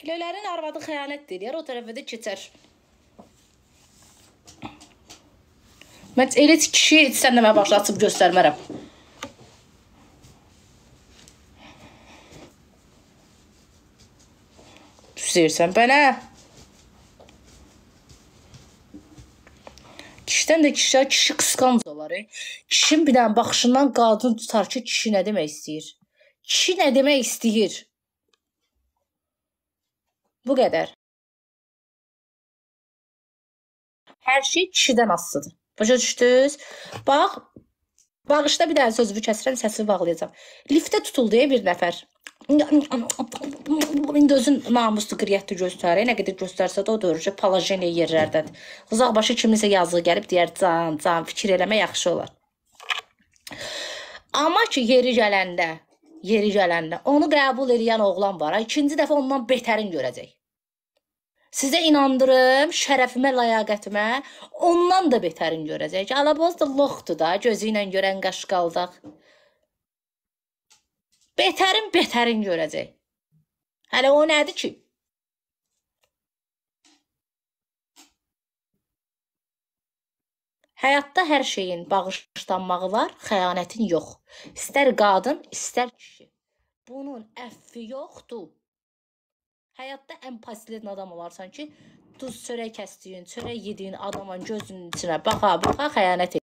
Gülələrin arvadı xəyanət edir, o tərəfə də keçər. Mən elə kişi sən də mənə başla açıb göstərmərəm. Düzəyirsən bənə. Kişidən də kişiyə kişi qısqanc olar. E. Kişinin bir dənə baxışından qadın tutar ki, kişi nə demək istəyir. Kişi nə demək istəyir. Bu qədər. Hər şey kişidən asılıdır. Başa düşdünüz? Bax, bağışda bir dənə sözümü kəsirəm, səsimi bağlayacağam. Liftə tutuldu bir nəfər. İndi özün namuslu qriyyətli göstərir. Nə qədər göstərsə də o dörücə palajeniya yerlərdədir. Uzaq başı kiminsə yazığı gəlib deyər can, can fikir eləmə yaxşı olar. Amma ki yeri gələndə, yeri gələndə onu qəbul edən oğlan var. İkinci dəfə ondan betərin görəcək. Sizə inandırım, şərəfimə, ləyaqətimə ondan da betərin görəcək. Alaboz da loxdur da, gözü ilə görən qaşqaldaq. Betərin betərin görəcək. Hələ o nədir ki? Həyatda hər şeyin bağışlanmağı var, xəyanətin yox. İstər qadın, istər kişi. Bunun əffi yoxdur. Həyatda ən pasilen adam olarsan ki, duz çörək kəsdiyin, çörək yediyin adamın gözünün içinə baxa-baxa xəyanət